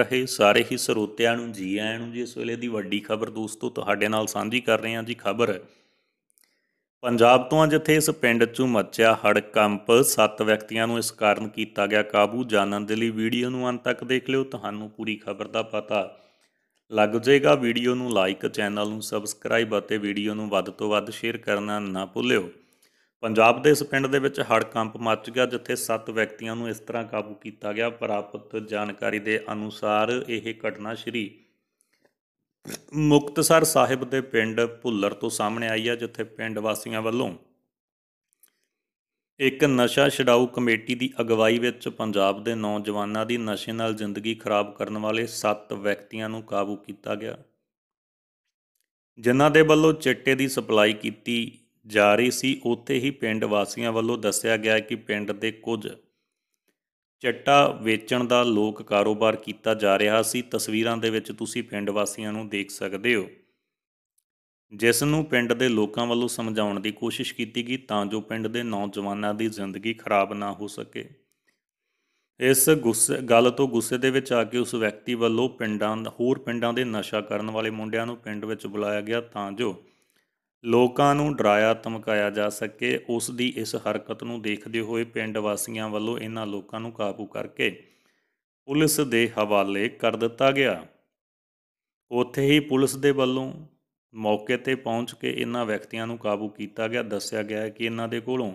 ਰਹੇ ਸਾਰੇ ਹੀ ਸਰੋਤਿਆਂ ਨੂੰ ਜੀ ਆਇਆਂ ਨੂੰ ਜੀ। ਇਸ ਵੇਲੇ ਦੀ ਵੱਡੀ ਖਬਰ ਦੋਸਤੋ, ਤੁਹਾਡੇ ਨਾਲ ਸਾਂਝੀ ਕਰ ਰਹੇ ਹਾਂ ਜੀ ਖਬਰ। ਪੰਜਾਬ ਤੋਂ ਜਿੱਥੇ ਇਸ ਪਿੰਡ 'ਚੋਂ ਮੱਚਿਆ ਹੜਕੰਪ ਸੱਤ ਵਿਅਕਤੀਆਂ ਨੂੰ ਇਸ ਕਾਰਨ ਕੀਤਾ ਗਿਆ ਕਾਬੂ। ਜਾਣਨ ਦੇ ਲਈ ਵੀਡੀਓ ਨੂੰ ਅੰਤ ਤੱਕ ਦੇਖ ਲਿਓ, ਤੁਹਾਨੂੰ ਪੂਰੀ ਖਬਰ ਦਾ ਪਤਾ ਲੱਗ ਜਾਏਗਾ। ਵੀਡੀਓ ਨੂੰ ਲਾਈਕ, ਚੈਨਲ ਨੂੰ ਸਬਸਕ੍ਰਾਈਬ ਅਤੇ ਵੀਡੀਓ ਨੂੰ ਵੱਧ ਤੋਂ ਵੱਧ ਸ਼ੇਅਰ ਕਰਨਾ ਨਾ ਭੁੱਲਿਓ। ਪੰਜਾਬ ਦੇ ਇਸ ਪਿੰਡ ਦੇ ਵਿੱਚ ਹੜਕੰਪ ਮੱਚ ਗਿਆ, ਜਿੱਥੇ ਸੱਤ ਵਿਅਕਤੀਆਂ ਨੂੰ ਇਸ ਤਰ੍ਹਾਂ ਕਾਬੂ ਕੀਤਾ ਗਿਆ। ਪ੍ਰਾਪਤ ਜਾਣਕਾਰੀ ਦੇ ਅਨੁਸਾਰ ਇਹ ਘਟਨਾ ਸ਼੍ਰੀ ਮੁਕਤਸਰ ਸਾਹਿਬ ਦੇ ਪਿੰਡ ਭੁੱਲਰ ਤੋਂ ਸਾਹਮਣੇ ਆਈ ਹੈ, ਜਿੱਥੇ ਪਿੰਡ ਵਾਸੀਆਂ ਵੱਲੋਂ ਇੱਕ ਨਸ਼ਾ ਛਡਾਊ ਕਮੇਟੀ ਦੀ ਅਗਵਾਈ ਵਿੱਚ ਪੰਜਾਬ ਦੇ ਨੌਜਵਾਨਾਂ ਦੀ ਨਸ਼ੇ ਨਾਲ ਜ਼ਿੰਦਗੀ ਖਰਾਬ ਕਰਨ ਵਾਲੇ 7 ਵਿਅਕਤੀਆਂ ਨੂੰ ਕਾਬੂ ਕੀਤਾ ਗਿਆ। ਜਿਨ੍ਹਾਂ ਦੇ ਵੱਲੋਂ ਚਿੱਟੇ ਦੀ ਸਪਲਾਈ ਕੀਤੀ ਜਾ ਰਹੀ ਸੀ, ਉੱਥੇ ਹੀ ਪਿੰਡ ਵਾਸੀਆਂ ਵੱਲੋਂ ਦੱਸਿਆ ਗਿਆ ਕਿ ਪਿੰਡ ਦੇ ਕੁਝ ਚੱਟਾ ਵੇਚਣ ਦਾ ਲੋਕ ਕਾਰੋਬਾਰ ਕੀਤਾ ਜਾ ਰਿਹਾ ਸੀ। ਤਸਵੀਰਾਂ ਦੇ ਵਿੱਚ ਤੁਸੀਂ ਪਿੰਡ ਵਾਸੀਆਂ ਨੂੰ ਦੇਖ ਸਕਦੇ ਹੋ। ਜਿਸ ਨੂੰ ਪਿੰਡ ਦੇ ਲੋਕਾਂ ਵੱਲੋਂ ਸਮਝਾਉਣ ਦੀ ਕੋਸ਼ਿਸ਼ ਕੀਤੀ ਗਈ, ਤਾਂ ਜੋ ਪਿੰਡ ਦੇ ਨੌਜਵਾਨਾਂ ਦੀ ਜ਼ਿੰਦਗੀ ਖਰਾਬ ਨਾ ਹੋ ਸਕੇ। ਇਸ ਗੁੱਸੇ, ਗੱਲ ਤੋਂ ਗੁੱਸੇ ਦੇ ਵਿੱਚ ਆ ਕੇ ਉਸ ਵਿਅਕਤੀ ਵੱਲੋਂ ਪਿੰਡਾਂ, ਹੋਰ ਪਿੰਡਾਂ ਦੇ ਨਸ਼ਾ ਕਰਨ ਵਾਲੇ ਮੁੰਡਿਆਂ ਨੂੰ ਪਿੰਡ ਵਿੱਚ ਬੁਲਾਇਆ ਗਿਆ, ਤਾਂ ਜੋ ਲੋਕਾਂ ਨੂੰ ਡਰਾਇਆ ਧਮਕਾਇਆ ਜਾ ਸਕੇ ਉਸ ਦੀ ਇਸ ਹਰਕਤ ਨੂੰ ਦੇਖਦੇ ਹੋਏ ਪਿੰਡ ਵਾਸੀਆਂ ਵੱਲੋਂ ਇਹਨਾਂ ਲੋਕਾਂ ਨੂੰ ਕਾਬੂ ਕਰਕੇ ਪੁਲਿਸ ਦੇ ਹਵਾਲੇ ਕਰ ਦਿੱਤਾ ਗਿਆ। ਉੱਥੇ ਹੀ ਪੁਲਿਸ ਦੇ ਵੱਲੋਂ ਮੌਕੇ ਤੇ ਪਹੁੰਚ ਕੇ ਇਹਨਾਂ ਵਿਅਕਤੀਆਂ ਨੂੰ ਕਾਬੂ ਕੀਤਾ ਗਿਆ। ਦੱਸਿਆ ਗਿਆ ਹੈ ਕਿ ਇਹਨਾਂ ਦੇ ਕੋਲੋਂ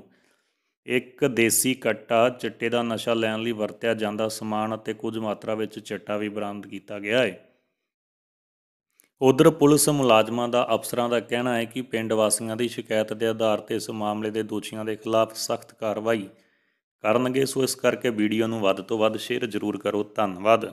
ਇੱਕ ਦੇਸੀ ਕੱਟਾ, ਚਿੱਟੇ ਦਾ ਨਸ਼ਾ ਲੈਣ ਲਈ ਵਰਤਿਆ ਜਾਂਦਾ ਸਮਾਨ ਅਤੇ ਕੁਝ ਮਾਤਰਾ ਵਿੱਚ ਚਿੱਟਾ ਵੀ ਬਰਾਮਦ ਕੀਤਾ ਗਿਆ ਹੈ। ਉਧਰ ਪੁਲਿਸ ਮੁਲਾਜ਼ਮਾਂ ਦਾ ਅਫਸਰਾਂ ਦਾ ਕਹਿਣਾ ਹੈ ਕਿ ਪਿੰਡ ਵਾਸੀਆਂ ਦੀ ਸ਼ਿਕਾਇਤ ਦੇ ਆਧਾਰ ਤੇ ਇਸ ਮਾਮਲੇ ਦੇ ਦੋਸ਼ੀਆਂ ਦੇ ਖਿਲਾਫ ਸਖਤ ਕਾਰਵਾਈ ਕਰਨਗੇ। ਸੋ ਇਸ ਕਰਕੇ ਵੀਡੀਓ ਨੂੰ ਵੱਧ ਤੋਂ ਵੱਧ ਸ਼ੇਅਰ ਜ਼ਰੂਰ ਕਰੋ। ਧੰਨਵਾਦ।